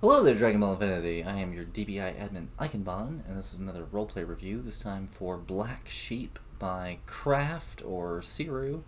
Hello there, Dragon Ball Infinity. I am your DBI admin, Ikenbon, and this is another roleplay review, this time for Black Sheep by Craft or Siru.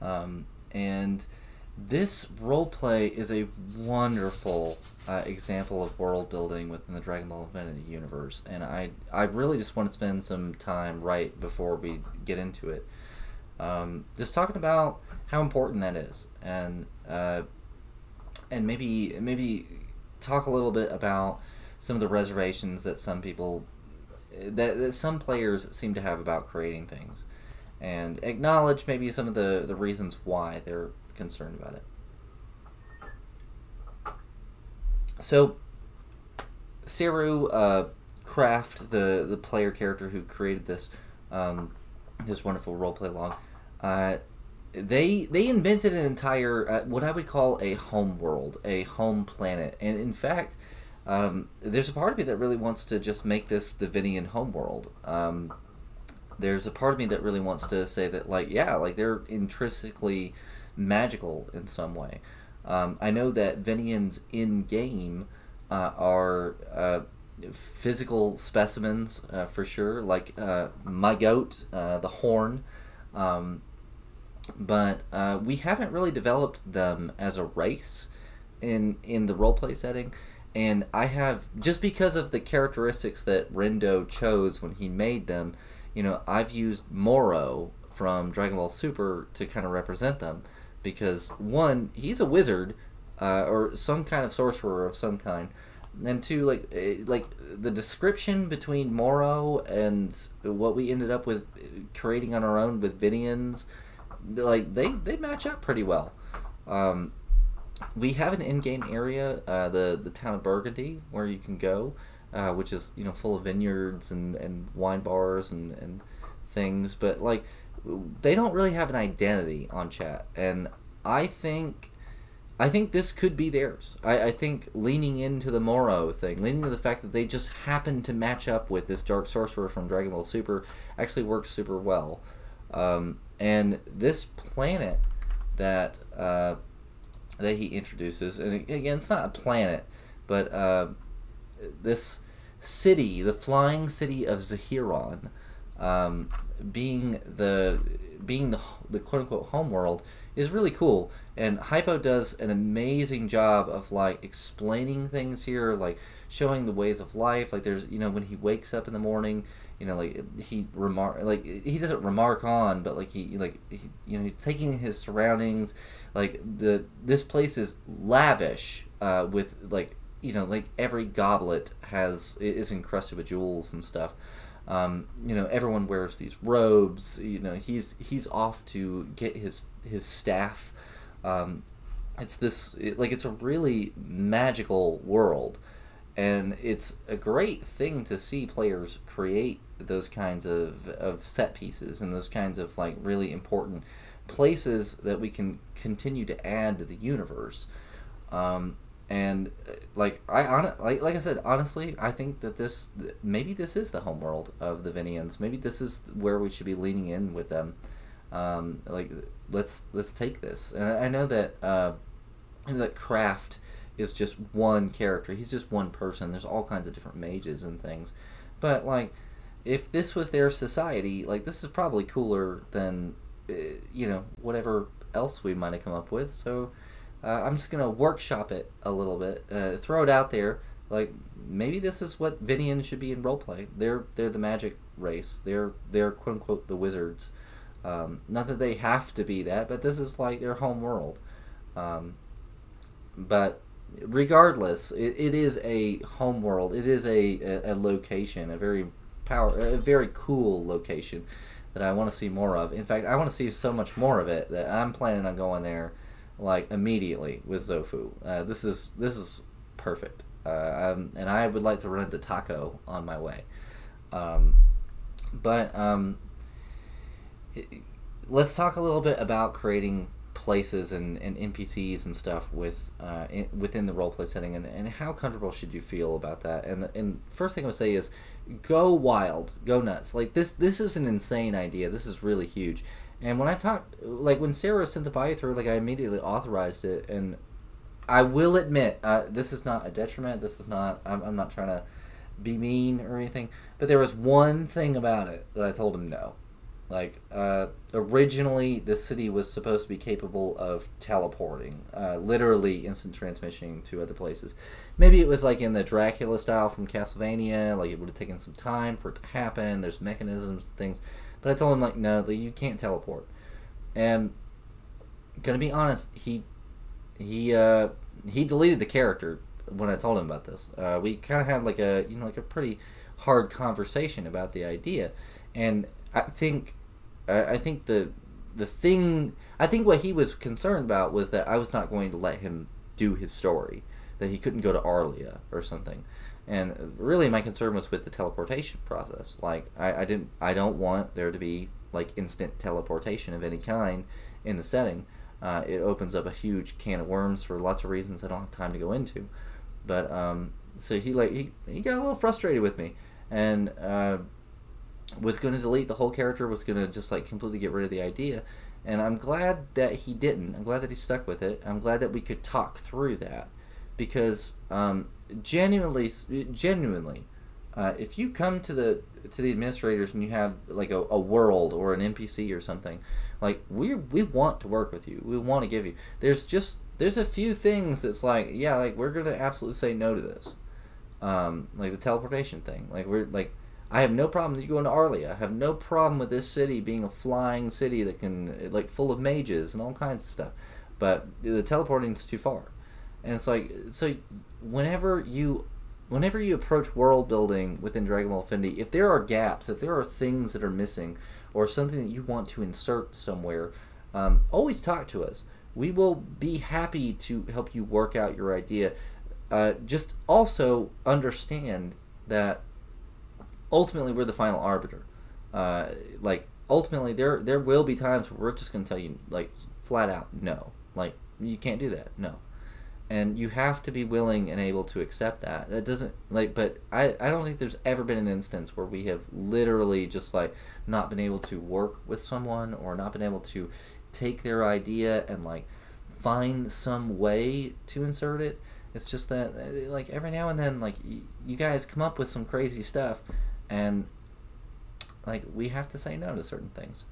Um, and this roleplay is a wonderful uh, example of world building within the Dragon Ball Infinity universe, and I, I really just want to spend some time right before we get into it. Um, just talking about how important that is, and uh, and maybe maybe talk a little bit about some of the reservations that some people that, that some players seem to have about creating things and acknowledge maybe some of the, the reasons why they're concerned about it. So, Seru uh, Craft, the, the player character who created this um, this wonderful roleplay log, uh, they they invented an entire uh, what I would call a home world, a home planet, and in fact, um, there's a part of me that really wants to just make this the Vinian home world. Um, there's a part of me that really wants to say that like yeah, like they're intrinsically magical in some way. Um, I know that Vinians in game uh, are uh, physical specimens uh, for sure, like uh, my goat, uh, the horn. Um, but uh, we haven't really developed them as a race in in the roleplay setting. And i have just because of the characteristics that rendo chose when he made them you know i've used moro from dragon ball super to kind of represent them. Because one he's a wizard uh, or some kind of sorcerer of some kind. And two like eh, like the description between moro and what we ended up with creating on our own with Vinians like they they match up pretty well. Um, we have an in-game area, uh, the the town of Burgundy, where you can go, uh, which is you know full of vineyards and, and wine bars and, and things. But like, they don't really have an identity on chat, and I think. I think this could be theirs. I, I think leaning into the Moro thing, leaning to the fact that they just happen to match up with this Dark Sorcerer from Dragon Ball Super, actually works super well. Um, and this planet that uh, that he introduces, and again, it's not a planet, but uh, this city, the flying city of Zahiron, um, being the being the the quote unquote homeworld is really cool. And Hypo does an amazing job of like explaining things here, like showing the ways of life. Like there's you know when he wakes up in the morning you know like he remark like he doesn't remark on but like he like he, you know he's taking his surroundings like the this place is lavish uh, with like you know like every goblet has is encrusted with jewels and stuff. Um, you know everyone wears these robes you know he's he's off to get his his staff. Um, it's this it, like it's a really magical world and it's a great thing to see players create those kinds of, of set pieces and those kinds of like really important places that we can continue to add to the universe um, and like I on like like I said honestly I think that this maybe this is the homeworld of the Vinians maybe this is where we should be leaning in with them um, like let's let's take this and I, I know that uh, that craft is just one character. He's just one person. There's all kinds of different mages and things. But like if this was their society, like this is probably cooler than uh, you know whatever else we might have come up with. So uh, I'm just gonna workshop it a little bit, uh, throw it out there. Like maybe this is what Vinian should be in roleplay. They're they're the magic race. They're they're quote unquote the wizards. Um, not that they have to be that, but this is like their home world. Um, but regardless, it, it is a home world. It is a, a, a, location, a very power, a very cool location that I want to see more of. In fact, I want to see so much more of it that I'm planning on going there like immediately with Zofu. Uh, this is this is perfect, uh, and I would like to run into Taco on my way. Um, but um, let's talk a little bit about creating places and, and NPCs and stuff with uh, in, within the roleplay setting, and, and how comfortable should you feel about that? And and first thing I would say is go wild, go nuts. Like this this is an insane idea. This is really huge. And when I talked, like when Sarah sent the buy through, like I immediately authorized it, and I will admit, uh, this is not a detriment. This is not. I'm, I'm not trying to be mean or anything. But there was one thing about it that I told him no. Like uh, originally, the city was supposed to be capable of teleporting, uh, literally instant transmission to other places. Maybe it was like in the Dracula style from Castlevania, like it would have taken some time for it to happen. There's mechanisms, and things, but I told him like, no, you can't teleport. And gonna be honest, he he uh, he deleted the character when I told him about this. Uh, we kind of had like a you know like a pretty hard conversation about the idea, and I think I think the the thing I think what he was concerned about was that I was not going to let him do his story, that he couldn't go to Arlia or something. And really, my concern was with the teleportation process. Like, I, I didn't, I don't want there to be like instant teleportation of any kind in the setting. Uh, it opens up a huge can of worms for lots of reasons I don't have time to go into. But um, so he like he, he got a little frustrated with me, and uh, was going to delete the whole character, was going to just like completely get rid of the idea. And I'm glad that he didn't. I'm glad that he stuck with it. I'm glad that we could talk through that because um, genuinely, genuinely, uh, if you come to the to the administrators and you have like a, a world or an NPC or something, like we we want to work with you. We want to give you. There's just there's a few things that's like yeah, like we're gonna absolutely say no to this, um, like the teleportation thing. Like we're like I have no problem that you go into Arlia. I have no problem with this city being a flying city that can like full of mages and all kinds of stuff. But the teleporting is too far. And it's like so whenever you whenever you approach world building within Dragon Ball Infinity, if there are gaps, if there are things that are missing, or something that you want to insert somewhere, um, always talk to us. We will be happy to help you work out your idea. Uh, just also understand that ultimately we're the final arbiter. Uh, like ultimately, there there will be times where we're just going to tell you like flat out no, like you can't do that, no, and you have to be willing and able to accept that. That doesn't like, but I I don't think there's ever been an instance where we have literally just like not been able to work with someone or not been able to take their idea and like find some way to insert it. It's just that uh, like every now and then like you guys come up with some crazy stuff and like we have to say no to certain things.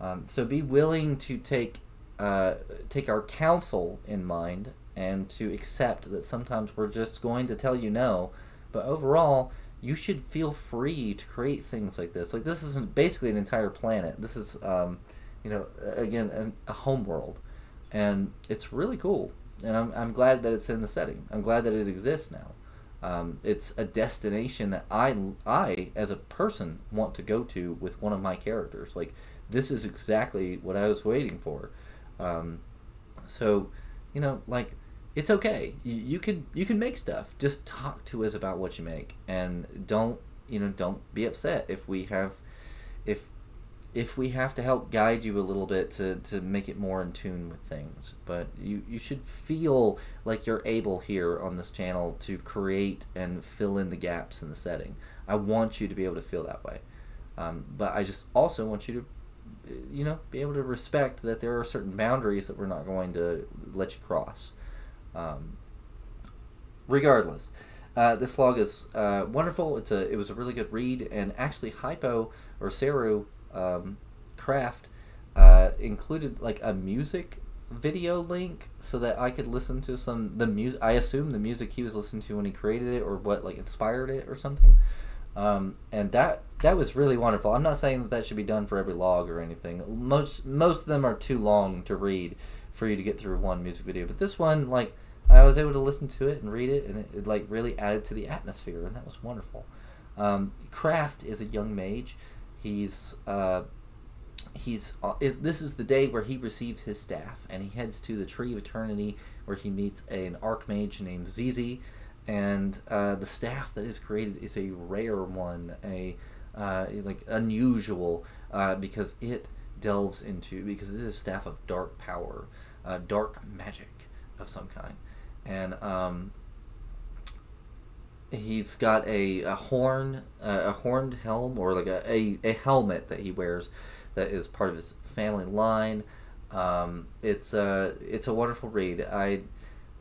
Um, so be willing to take uh, take our counsel in mind and to accept that sometimes we're just going to tell you no, but overall you should feel free to create things like this. Like this is basically an entire planet. This is um, you know again an, a home world, and it's really cool. And I'm I'm glad that it's in the setting. I'm glad that it exists now. Um, it's a destination that I, I, as a person, want to go to with one of my characters. Like, this is exactly what I was waiting for. Um, so, you know, like, it's okay. You, you can you can make stuff. Just talk to us about what you make, and don't you know don't be upset if we have if if we have to help guide you a little bit to, to make it more in tune with things. But you, you should feel like you're able here on this channel to create and fill in the gaps in the setting. I want you to be able to feel that way. Um, but I just also want you to, you know, be able to respect that there are certain boundaries that we're not going to let you cross. Um, regardless, uh, this log is uh, wonderful. It's a it was a really good read, and actually Hypo or Seru um, craft uh, included like a music video link so that I could listen to some the music. I assume the music he was listening to when he created it, or what like inspired it, or something. Um, and that that was really wonderful. I'm not saying that that should be done for every log or anything. Most most of them are too long to read for you to get through one music video, but this one like I was able to listen to it and read it, and it, it like really added to the atmosphere, and that was wonderful. Um, Craft is a young mage He's uh, he's uh, is this is the day where he receives his staff and he heads to the Tree of Eternity where he meets a, an archmage named Zizi, and uh, the staff that is created is a rare one, a uh, like unusual uh, because it delves into because it is a staff of dark power, uh, dark magic of some kind, and um, he's got a, a horn, uh, a horned helm, or like a, a, a, helmet that he wears that is part of his family line. Um, it's a it's a wonderful read. I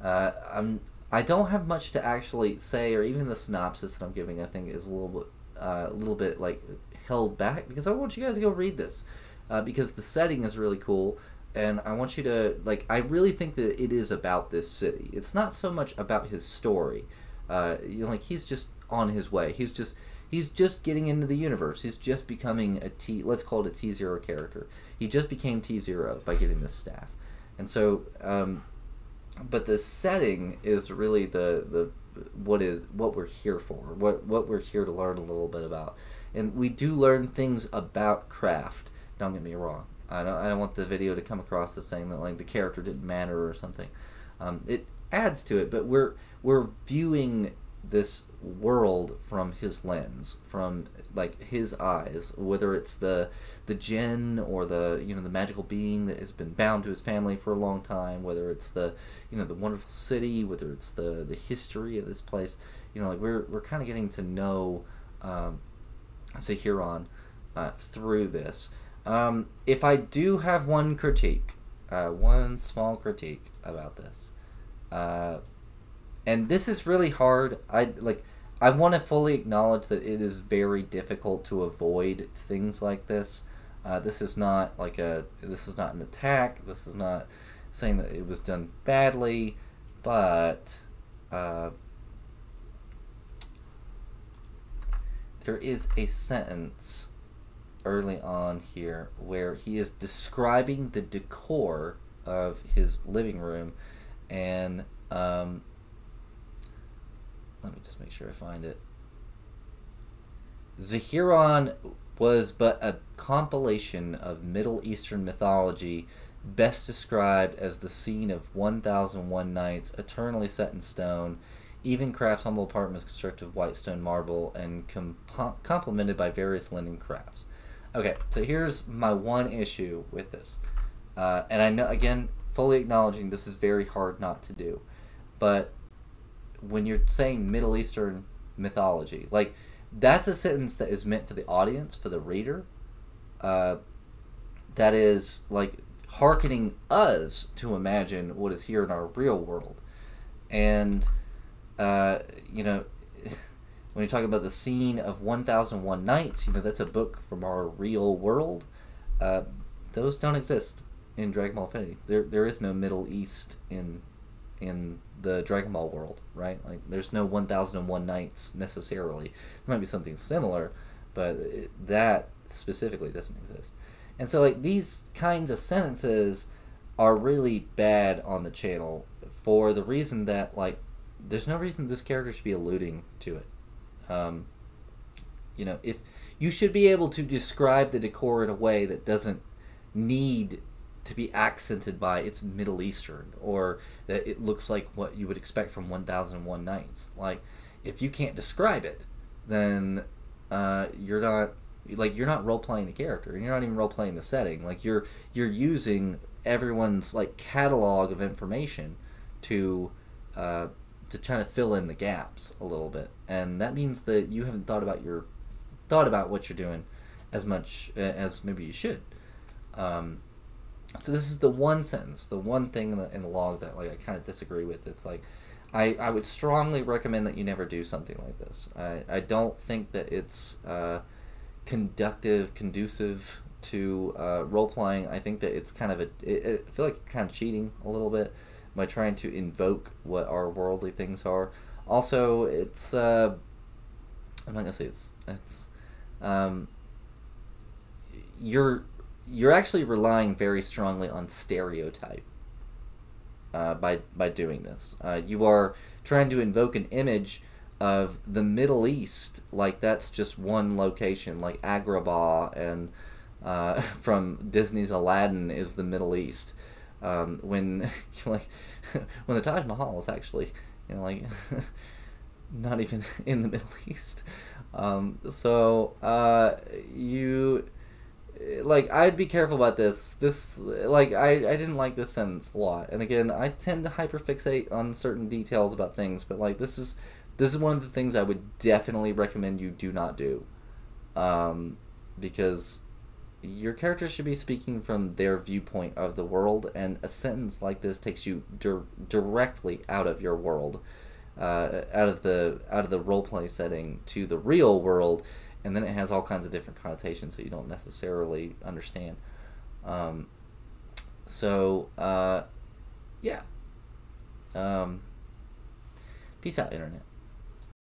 Uh, I'm I don't have much to actually say, or even the synopsis that I'm giving. I think is a little bit uh, a little bit like held back because I want you guys to go read this uh, because the setting is really cool and I want you to like. I really think that it is about this city. It's not so much about his story. Uh, you know, like he's just on his way. He's just he's just getting into the universe. He's just becoming a T. Let's call it a T zero character. He just became T zero by getting this staff, and so. Um, but the setting is really the the what is what we're here for. What what we're here to learn a little bit about, and we do learn things about craft. Don't get me wrong. I don't, I don't want the video to come across as saying that like the character didn't matter or something. Um, it adds to it, but we're we're viewing this world from his lens, from like his eyes, whether it's the the Djinn or the you know the magical being that has been bound to his family for a long time, whether it's the you know the wonderful city, whether it's the the history of this place. You know, like we're we're kind of getting to know um, Zahiron uh, through this. Um, if I do have one critique, uh, one small critique about this, uh, and this is really hard. I like. I want to fully acknowledge that it is very difficult to avoid things like this. Uh, this is not like a. This is not an attack. This is not saying that it was done badly, but uh, there is a sentence early on here where he is describing the decor of his living room and um, let me just make sure I find it. Zahiron was but a compilation of Middle Eastern mythology, best described as the scene of 1001 Nights, eternally set in stone, even crafts humble apartment apartments constructed of white stone marble and comp- complemented by various linen crafts. Okay, so here's my one issue with this. Uh, and I know, again, fully acknowledging this is very hard not to do. But when you're saying Middle Eastern mythology, like, that's a sentence that is meant for the audience, for the reader. Uh, that is, like, hearkening us to imagine what is here in our real world. And, uh, you know, when you talk about the scene of 1001 Nights, you know, that's a book from our real world. Uh, those don't exist in Dragon Ball Infinity. There, there is no Middle East in in the Dragon Ball world, right? Like, there's no 1001 Nights necessarily. There might be something similar, but it, that specifically doesn't exist. And so, like, these kinds of sentences are really bad on the channel for the reason that, like, there's no reason this character should be alluding to it. Um, you know, if you should be able to describe the decor in a way that doesn't need to be accented by it's Middle Eastern or that it looks like what you would expect from 1001 Nights. Like, if you can't describe it, then uh, you're not like you're not role playing the character and you're not even role playing the setting. Like you're you're using everyone's like catalog of information to uh, to try to fill in the gaps a little bit, and that means that you haven't thought about your thought about what you're doing as much as maybe you should. Um, so this is the one sentence, the one thing in the, in the log that like I kind of disagree with. It's like I, I would strongly recommend that you never do something like this. I, I don't think that it's uh, conductive, conducive to uh, role playing. I think that it's kind of a. It, it, I feel like you're kind of cheating a little bit by trying to invoke what our worldly things are. Also, it's. Uh, I'm not gonna say it's it's. Um, you're you're actually relying very strongly on stereotype uh, by by doing this. Uh, you are trying to invoke an image of the Middle East like that's just one location, like Agrabah and uh, from Disney's Aladdin is the Middle East. Um, when like when the Taj Mahal is actually you know like not even in the Middle East. Um, so uh, you like I'd be careful about this. This like I I didn't like this sentence a lot. And again, I tend to hyperfixate on certain details about things, but like this is this is one of the things I would definitely recommend you do not do. Um because your character should be speaking from their viewpoint of the world, and a sentence like this takes you dir- directly out of your world, uh, out of the out of the role play setting to the real world, and then it has all kinds of different connotations that you don't necessarily understand. Um, so uh, yeah. Um, peace out, internet.